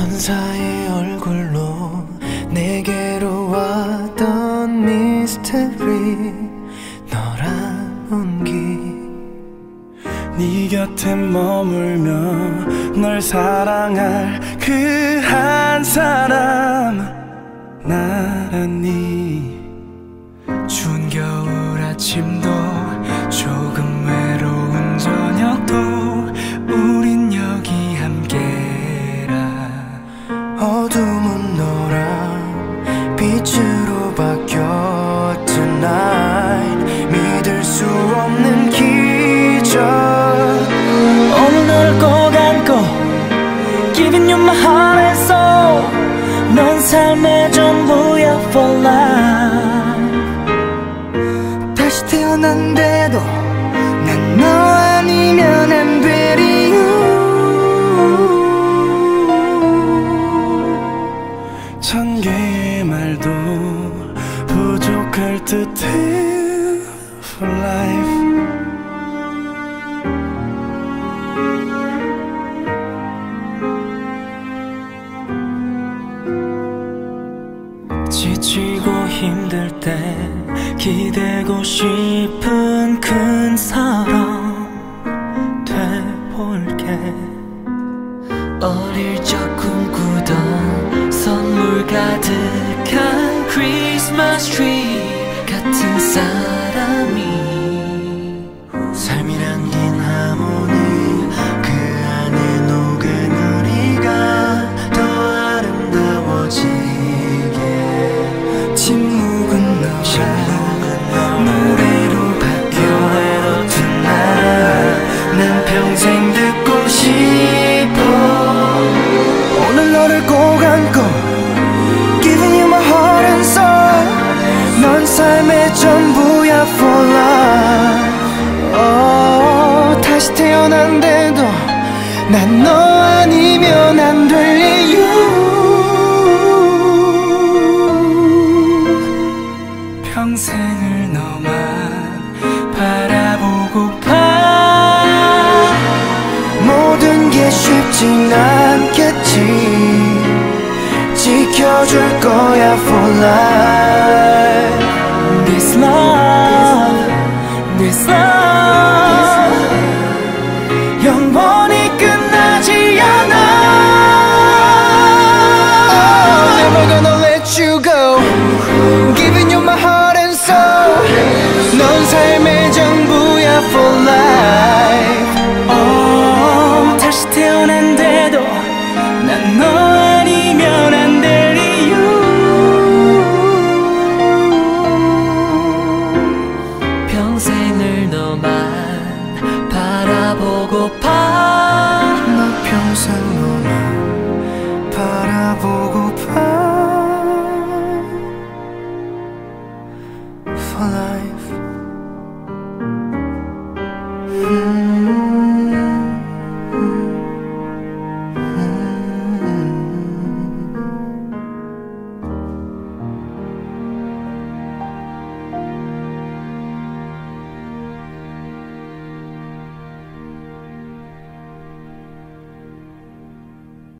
천사의 얼굴로 내게로 왔던 미스터리 너란 온기 네 곁에 머물며 널 사랑할 그 한 사람 나란히 추운 겨울 아침도 빛으로 바뀌어 tonight 믿을 수 없는 기적 오늘 너를 꼭 안고 Giving you my heart and soul 넌 삶의 전부야 for life 천 개의 말도 부족할 듯해 for life. 지치고 힘들 때 기대고 싶은 큰 사람 돼볼게. 어릴 적 크리스마스 트리 같은 사람이. 삶이란 긴 전부야 for life oh, 다시 태어난데도 난 너 아니면 안 될 이유. 평생을 너만 바라보고파 모든 게 쉽진 않겠지. 지켜줄 거야 for life This love, this love 영원히 끝나지 않아 oh, Never gonna let you go Giving you my heart and soul 넌 삶의 전부야 for life